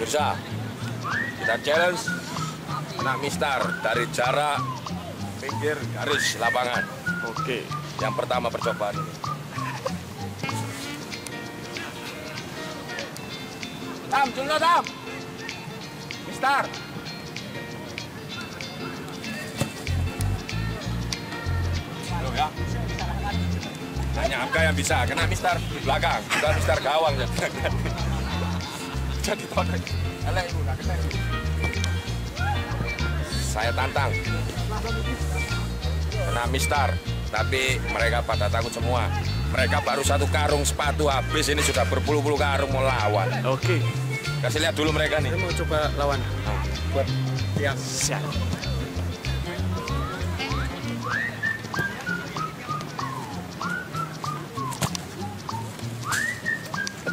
Mirza, kita challenge anak Mistar dari jarak pinggir garis lapangan. Oke. Yang pertama percobaan ini. Tam, dulu Tam. Mistar. Loh ya. Hanya Amka yang bisa, kena Mistar di belakang, bukan Mistar gawang. Jadi tonek. Elek ibu, nggak kena. Saya tantang. Kena Mistar, tapi mereka pada takut semua. Mereka baru satu karung sepatu habis, ini sudah berpuluh-puluh karung mau lawan. Oke. Kasih lihat dulu mereka nih. Saya mau coba lawan. Buat Yang siap.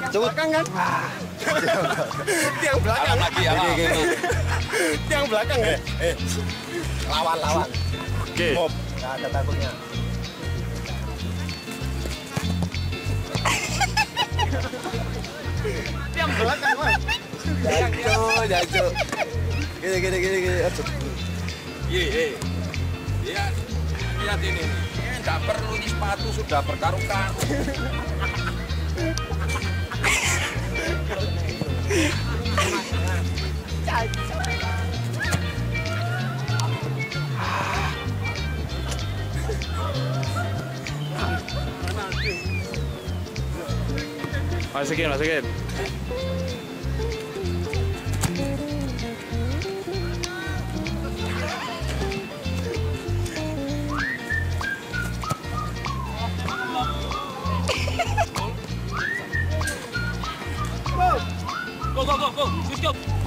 Coba kan kan? Tiang belakang. Lagi ya. Tiang belakang ya. Lawan, lawan. Oke. Mob. Ada takutnya. Tiang belakang, Mas. Jago, jago. Gini, gini, gini, gini. Iya, iya. Iya, lihat ini. nih. Ini nggak perlu ini sepatu sudah berkarung-karung. Once again, once again. go, go, go, go, let's go.